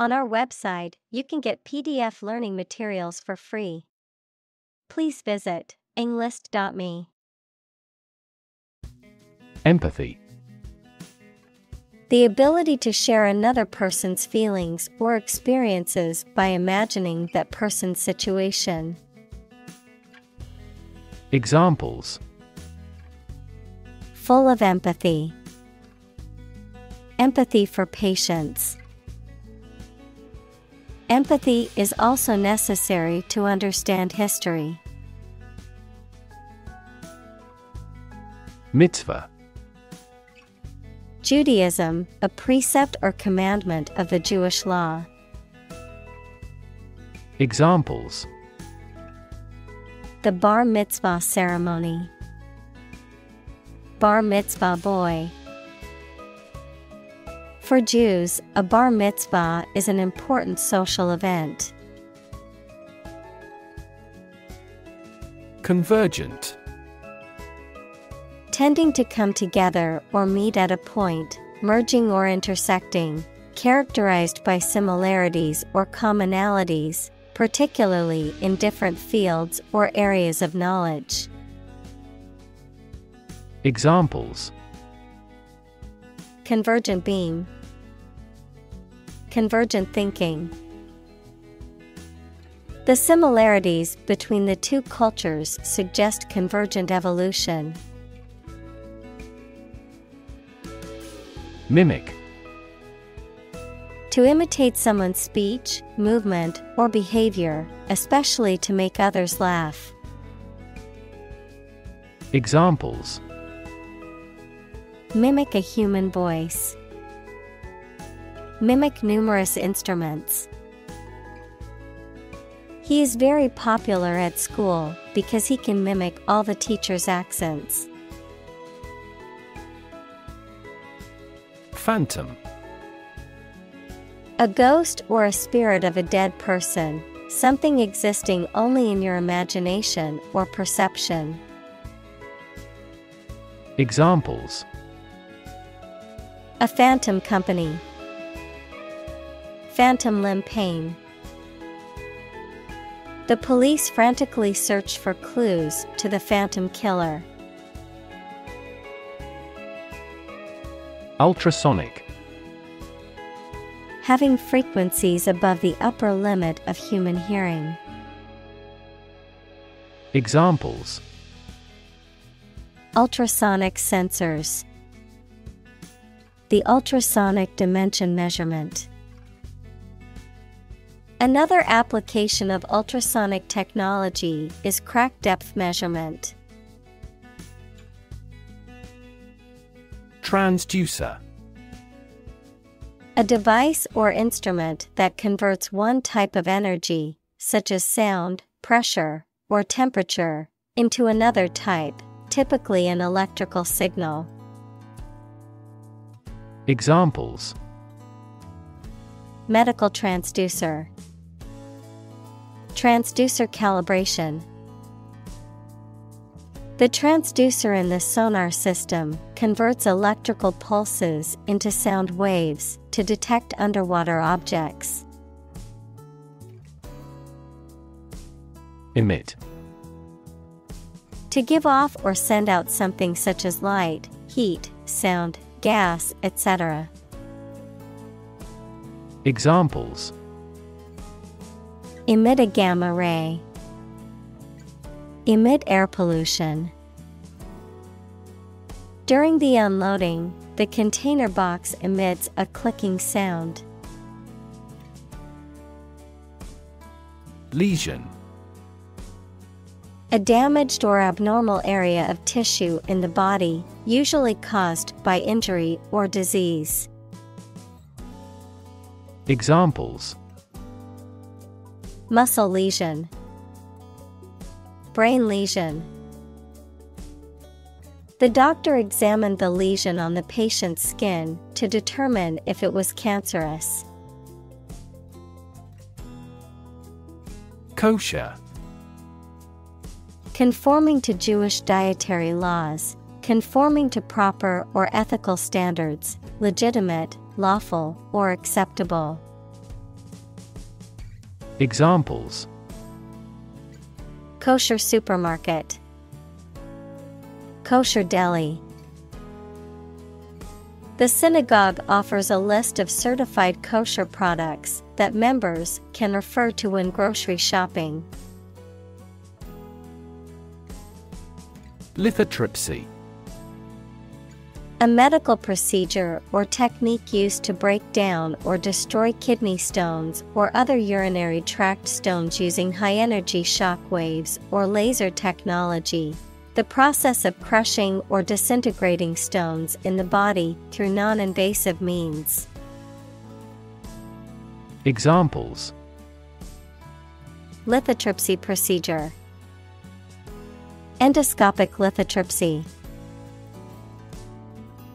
On our website, you can get PDF learning materials for free. Please visit englist.me. Empathy The ability to share another person's feelings or experiences by imagining that person's situation. Examples Full of empathy. Empathy for patients. Empathy is also necessary to understand history. Mitzvah Judaism, a precept or commandment of the Jewish law. Examples The Bar Mitzvah ceremony. Bar Mitzvah boy. For Jews, a bar mitzvah is an important social event. Convergent Tending to come together or meet at a point, merging or intersecting, characterized by similarities or commonalities, particularly in different fields or areas of knowledge. Examples Convergent beam, Convergent thinking. The similarities between the two cultures suggest convergent evolution. Mimic To imitate someone's speech, movement, or behavior, especially to make others laugh. Examples Mimic a human voice. Mimic numerous instruments. He is very popular at school because he can mimic all the teachers' accents. Phantom A ghost or a spirit of a dead person, something existing only in your imagination or perception. Examples A phantom company. Phantom limb pain. The police frantically search for clues to the phantom killer. Ultrasonic Having frequencies above the upper limit of human hearing. Examples Ultrasonic sensors. The ultrasonic dimension measurement. Another application of ultrasonic technology is crack depth measurement. Transducer A device or instrument that converts one type of energy, such as sound, pressure, or temperature, into another type, typically an electrical signal. Examples Medical transducer. Transducer calibration. The transducer in the sonar system converts electrical pulses into sound waves to detect underwater objects. Emit To give off or send out something such as light, heat, sound, gas, etc. Examples Emit a gamma ray. Emit air pollution. During the unloading, the container box emits a clicking sound. Lesion A damaged or abnormal area of tissue in the body, usually caused by injury or disease. Examples Muscle lesion, Brain lesion. The doctor examined the lesion on the patient's skin to determine if it was cancerous. Kosher Conforming to Jewish dietary laws, conforming to proper or ethical standards, legitimate, lawful, or acceptable. Examples Kosher supermarket, Kosher deli. The synagogue offers a list of certified kosher products that members can refer to when grocery shopping. Lithotripsy A medical procedure or technique used to break down or destroy kidney stones or other urinary tract stones using high energy shock waves or laser technology. The process of crushing or disintegrating stones in the body through non invasive means. Examples Lithotripsy procedure Endoscopic lithotripsy.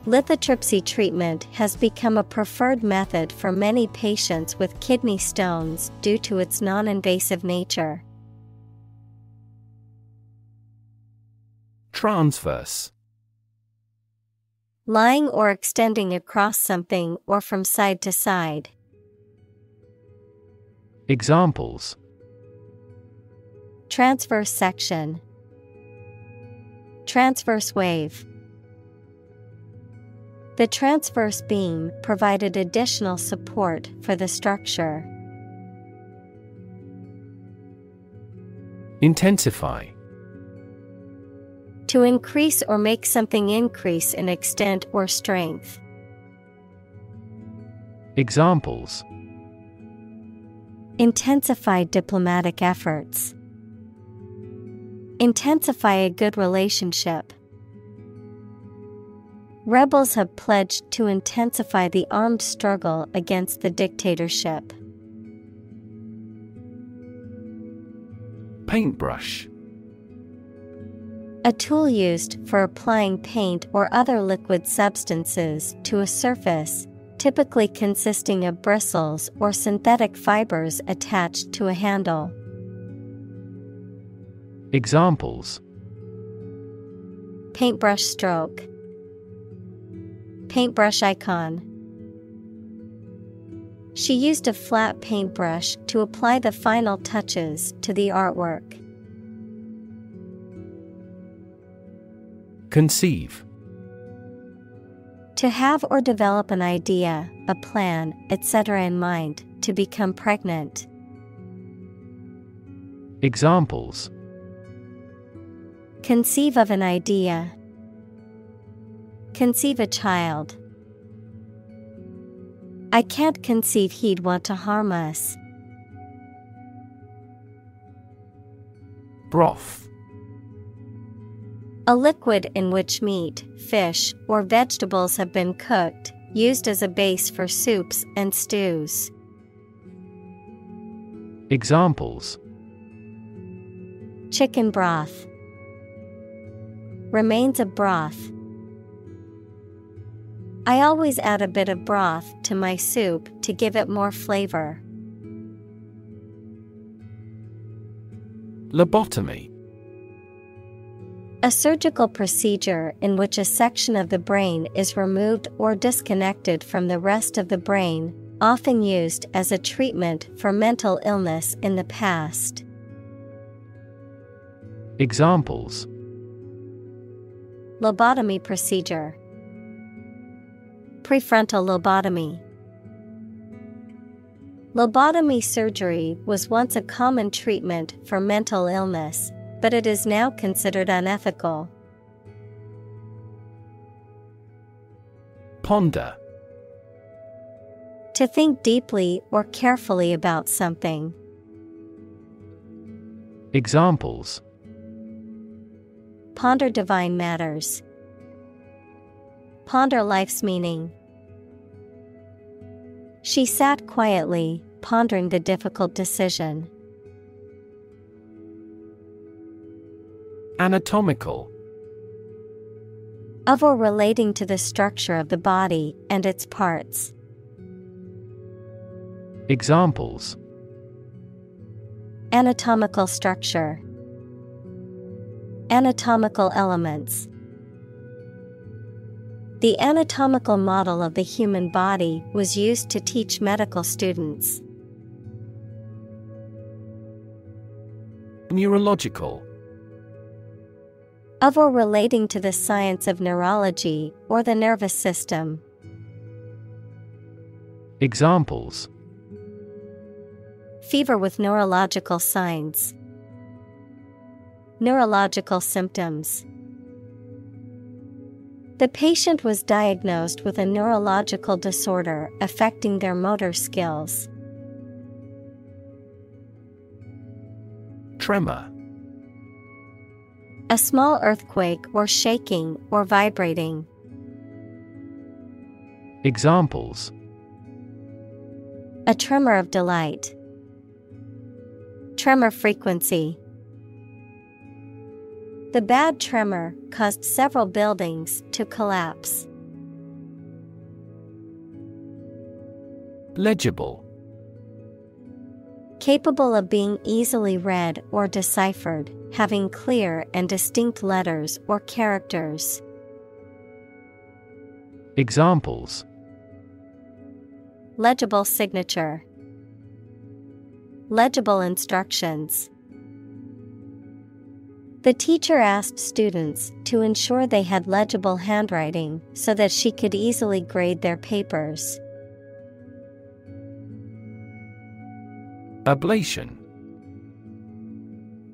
Lithotripsy treatment has become a preferred method for many patients with kidney stones due to its non invasive nature. Transverse Lying or extending across something or from side to side. Examples Transverse section. Transverse wave. The transverse beam provided additional support for the structure. Intensify To increase or make something increase in extent or strength. Examples Intensify diplomatic efforts. Intensify a good relationship. Rebels have pledged to intensify the armed struggle against the dictatorship. Paintbrush A tool used for applying paint or other liquid substances to a surface, typically consisting of bristles or synthetic fibers attached to a handle. Examples Paintbrush stroke. Paintbrush icon. She used a flat paintbrush to apply the final touches to the artwork. Conceive To have or develop an idea, a plan, etc. in mind, to become pregnant. Examples Conceive of an idea. Conceive a child. I can't conceive he'd want to harm us. Broth A liquid in which meat, fish, or vegetables have been cooked, used as a base for soups and stews. Examples Chicken broth. Remains of broth. I always add a bit of broth to my soup to give it more flavor. Lobotomy A surgical procedure in which a section of the brain is removed or disconnected from the rest of the brain, often used as a treatment for mental illness in the past. Examples Lobotomy procedure. Prefrontal lobotomy. Lobotomy surgery was once a common treatment for mental illness, but it is now considered unethical. Ponder To think deeply or carefully about something. Examples Ponder divine matters. Ponder life's meaning. She sat quietly, pondering the difficult decision. Anatomical Of or relating to the structure of the body and its parts. Examples Anatomical structure. Anatomical elements. The anatomical model of the human body was used to teach medical students. Neurological of or relating to the science of neurology or the nervous system. Examples Fever with neurological signs, neurological symptoms. The patient was diagnosed with a neurological disorder affecting their motor skills. Tremor a small earthquake or shaking or vibrating. Examples A tremor of delight. Tremor frequency. The bad tremor caused several buildings to collapse. Legible Capable of being easily read or deciphered, having clear and distinct letters or characters. Examples Legible signature, Legible instructions. The teacher asked students to ensure they had legible handwriting so that she could easily grade their papers. Ablation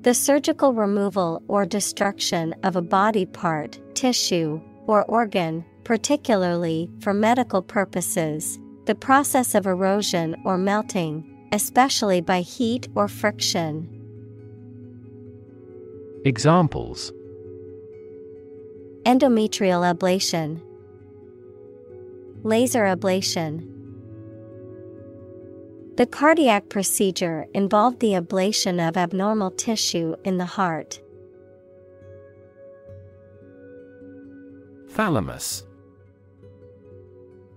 The surgical removal or destruction of a body part, tissue, or organ, particularly for medical purposes, the process of erosion or melting, especially by heat or friction. Examples Endometrial ablation, Laser ablation. The cardiac procedure involved the ablation of abnormal tissue in the heart. Thalamus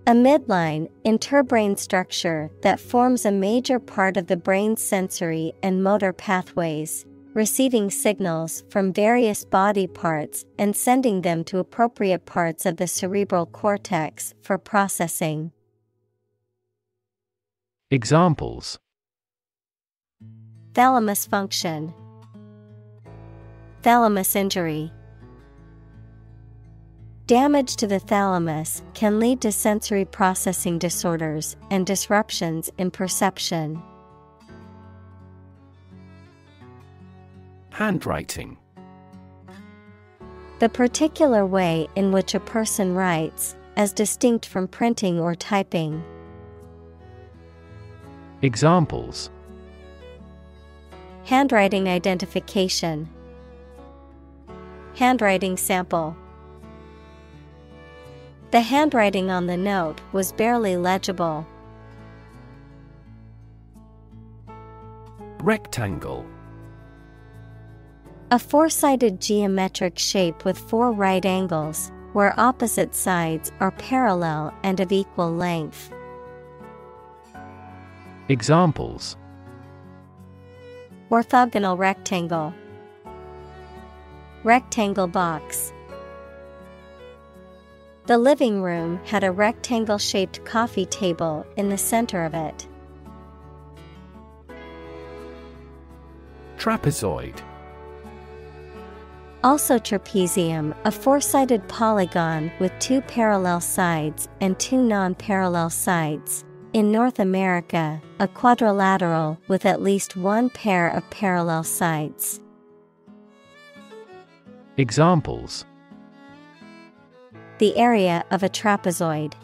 A midline, interbrain structure that forms a major part of the brain's sensory and motor pathways, receiving signals from various body parts and sending them to appropriate parts of the cerebral cortex for processing. Examples Thalamus function, Thalamus injury. Damage to the thalamus can lead to sensory processing disorders and disruptions in perception. Handwriting The particular way in which a person writes, as distinct from printing or typing. Examples Handwriting identification, Handwriting sample. The handwriting on the note was barely legible. Rectangle A four sided geometric shape with four right angles, where opposite sides are parallel and of equal length. Examples Orthogonal rectangle, Rectangle box. The living room had a rectangle shaped coffee table in the center of it. Trapezoid Also, trapezium, a four sided polygon with two parallel sides and two non parallel sides. In North America, a quadrilateral with at least one pair of parallel sides. Examples The area of a trapezoid.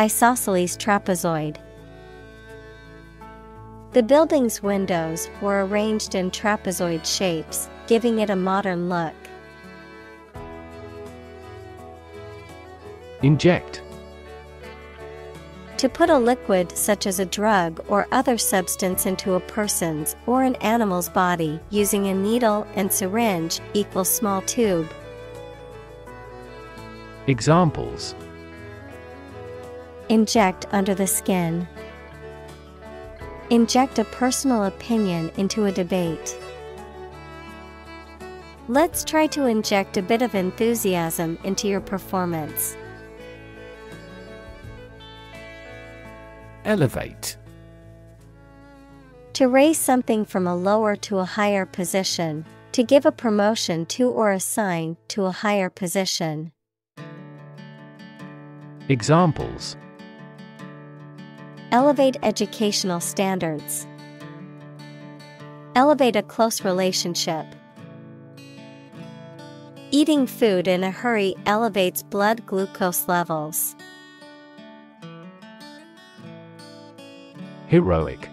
Isosceles trapezoid. The building's windows were arranged in trapezoid shapes, giving it a modern look. Inject To put a liquid such as a drug or other substance into a person's or an animal's body using a needle and syringe equals small tube. Examples Inject under the skin. Inject a personal opinion into a debate. Let's try to inject a bit of enthusiasm into your performance. Elevate To raise something from a lower to a higher position, to give a promotion to or assign to a higher position. Examples Elevate educational standards. Elevate a close relationship. Eating food in a hurry elevates blood glucose levels. Heroic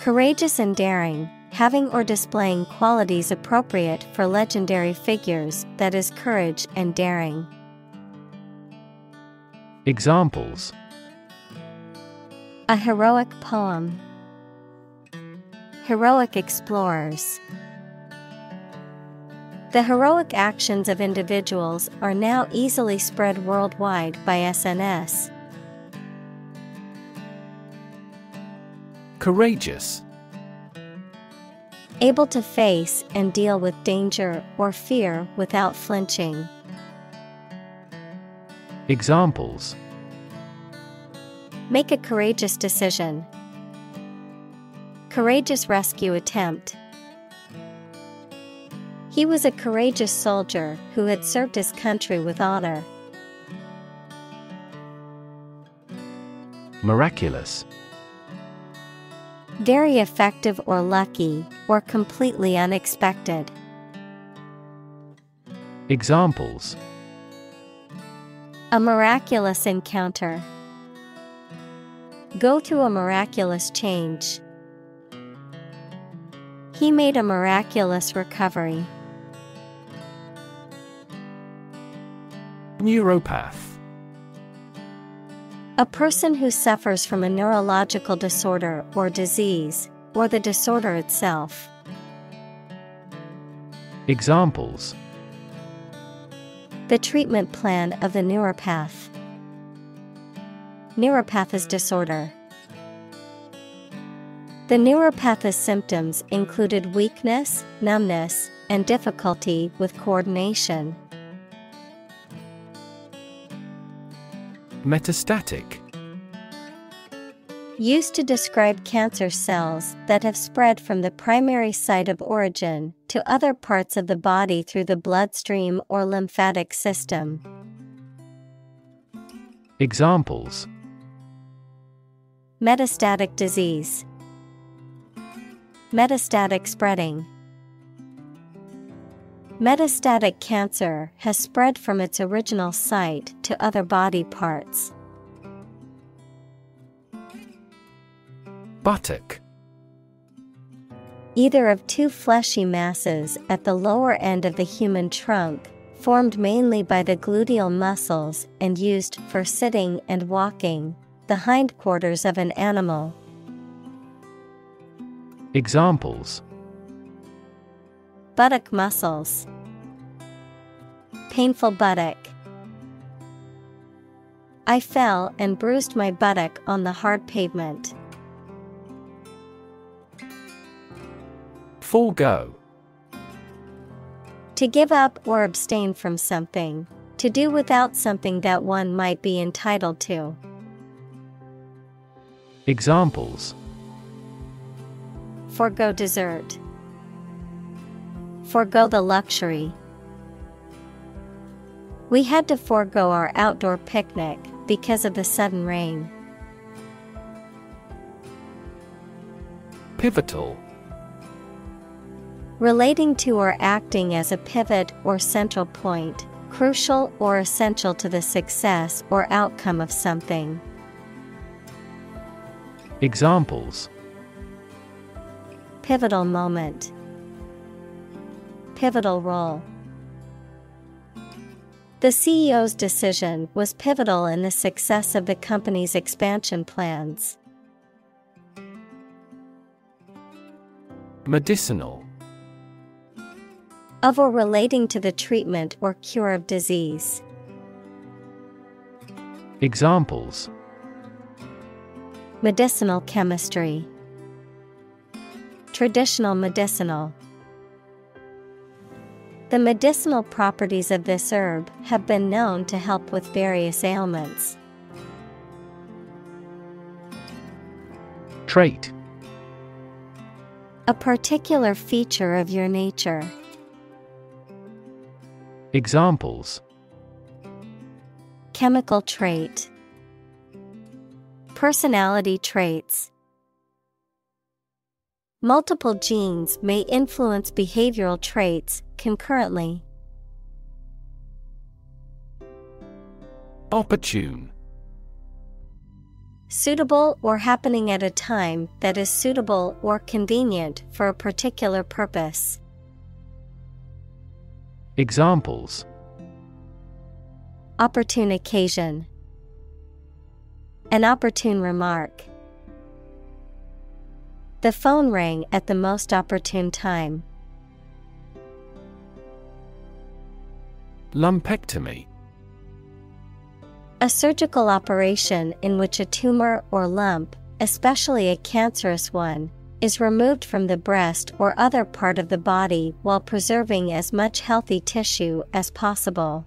Courageous and daring, having or displaying qualities appropriate for legendary figures, that is, courage and daring. Examples A heroic poem. Heroic explorers. The heroic actions of individuals are now easily spread worldwide by SNS. Courageous Able to face and deal with danger or fear without flinching. Examples Make a courageous decision. Courageous rescue attempt. He was a courageous soldier who had served his country with honor. Miraculous Very effective or lucky, or completely unexpected. Examples A miraculous encounter. Go through a miraculous change. He made a miraculous recovery. Neuropath A person who suffers from a neurological disorder or disease, or the disorder itself. Examples The treatment plan of the neuropath. Neuropath is disorder. The neuropathic symptoms included weakness, numbness, and difficulty with coordination. Metastatic Used to describe cancer cells that have spread from the primary site of origin to other parts of the body through the bloodstream or lymphatic system. Examples Metastatic disease. Metastatic spreading. Metastatic cancer has spread from its original site to other body parts. Buttock Either of two fleshy masses at the lower end of the human trunk, formed mainly by the gluteal muscles and used for sitting and walking, the hindquarters of an animal. Examples Buttock muscles. Painful buttock. I fell and bruised my buttock on the hard pavement. Forego To give up or abstain from something, to do without something that one might be entitled to. Examples Forgo dessert. Forgo the luxury. We had to forego our outdoor picnic because of the sudden rain. Pivotal Relating to or acting as a pivot or central point, crucial or essential to the success or outcome of something. Examples Pivotal moment. Pivotal role. The CEO's decision was pivotal in the success of the company's expansion plans. Medicinal Of or relating to the treatment or cure of disease. Examples Medicinal chemistry. Traditional medicinal. The medicinal properties of this herb have been known to help with various ailments. Trait A particular feature of your nature. Examples Chemical trait. Personality traits. Multiple genes may influence behavioral traits concurrently. Opportune Suitable or happening at a time that is suitable or convenient for a particular purpose. Examples Opportune occasion. An opportune remark. The phone rang at the most opportune time. Lumpectomy A surgical operation in which a tumor or lump, especially a cancerous one, is removed from the breast or other part of the body while preserving as much healthy tissue as possible.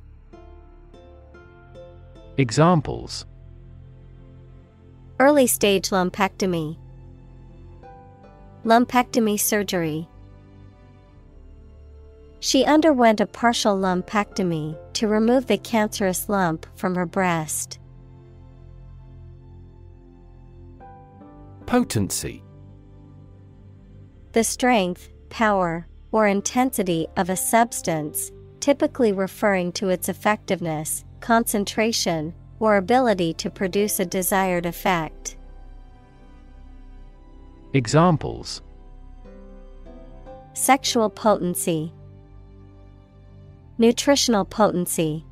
Examples Early stage lumpectomy, lumpectomy surgery. She underwent a partial lumpectomy to remove the cancerous lump from her breast. Potency The strength, power, or intensity of a substance, typically referring to its effectiveness, concentration, or ability to produce a desired effect. Examples Sexual potency, Nutritional potency.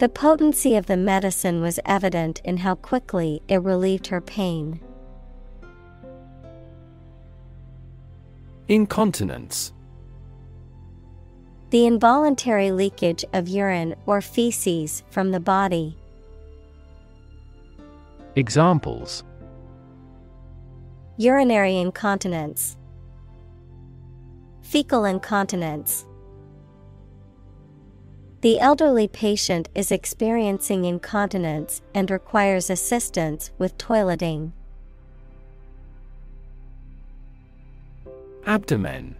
The potency of the medicine was evident in how quickly it relieved her pain. Incontinence The involuntary leakage of urine or feces from the body. Examples Urinary incontinence, Fecal incontinence. The elderly patient is experiencing incontinence and requires assistance with toileting. Abdomen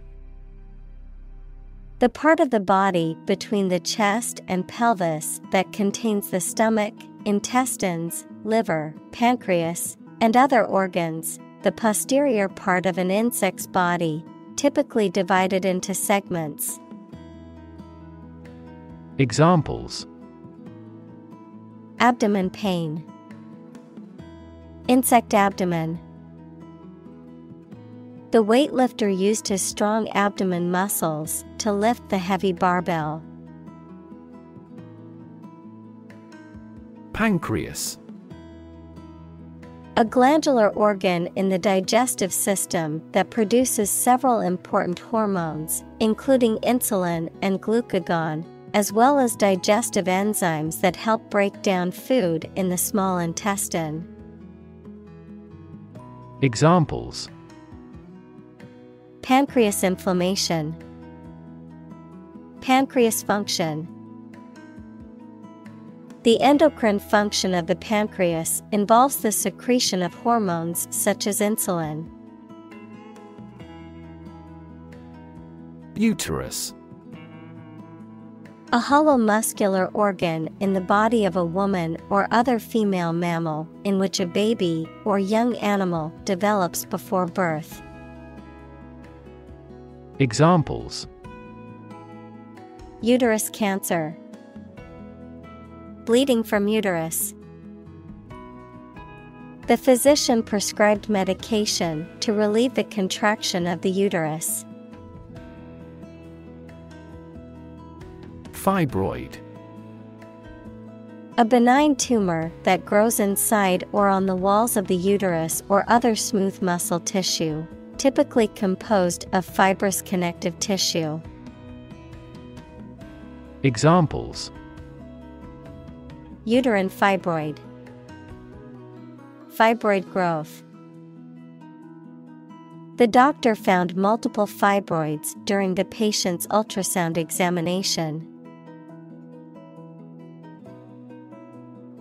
The part of the body between the chest and pelvis that contains the stomach, intestines, liver, pancreas, and other organs, the posterior part of an insect's body, typically divided into segments. Examples Abdomen pain, Insect abdomen. The weightlifter used his strong abdomen muscles to lift the heavy barbell. Pancreas A glandular organ in the digestive system that produces several important hormones, including insulin and glucagon, as well as digestive enzymes that help break down food in the small intestine. Examples Pancreas inflammation, Pancreas function. The endocrine function of the pancreas involves the secretion of hormones such as insulin. Uterus A hollow muscular organ in the body of a woman or other female mammal in which a baby or young animal develops before birth. Examples Uterus cancer, Bleeding from uterus. The physician prescribed medication to relieve the contraction of the uterus. Fibroid A benign tumor that grows inside or on the walls of the uterus or other smooth muscle tissue, typically composed of fibrous connective tissue. Examples Uterine fibroid, Fibroid growth. The doctor found multiple fibroids during the patient's ultrasound examination.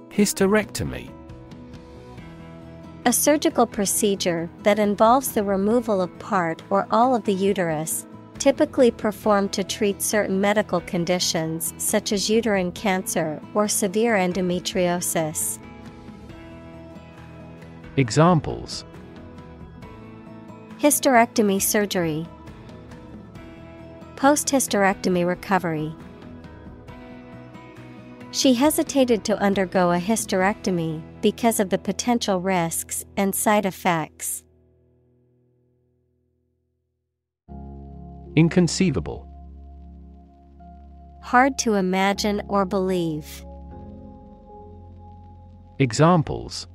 Hysterectomy A surgical procedure that involves the removal of part or all of the uterus, typically performed to treat certain medical conditions such as uterine cancer or severe endometriosis. Examples Hysterectomy surgery, Post hysterectomy recovery. She hesitated to undergo a hysterectomy because of the potential risks and side effects. Inconceivable. Hard to imagine or believe. Examples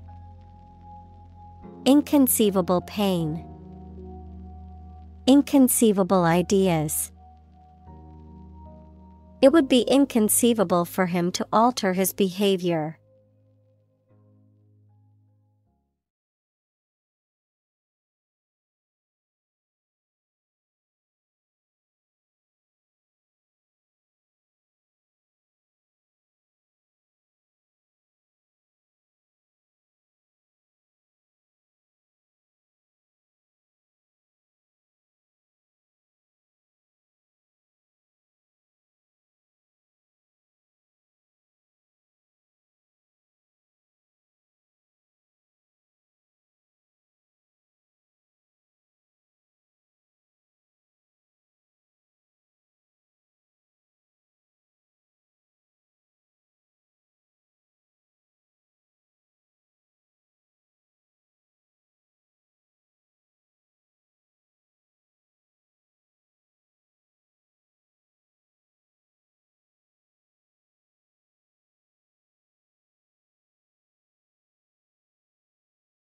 Inconceivable pain. Inconceivable ideas. It would be inconceivable for him to alter his behavior.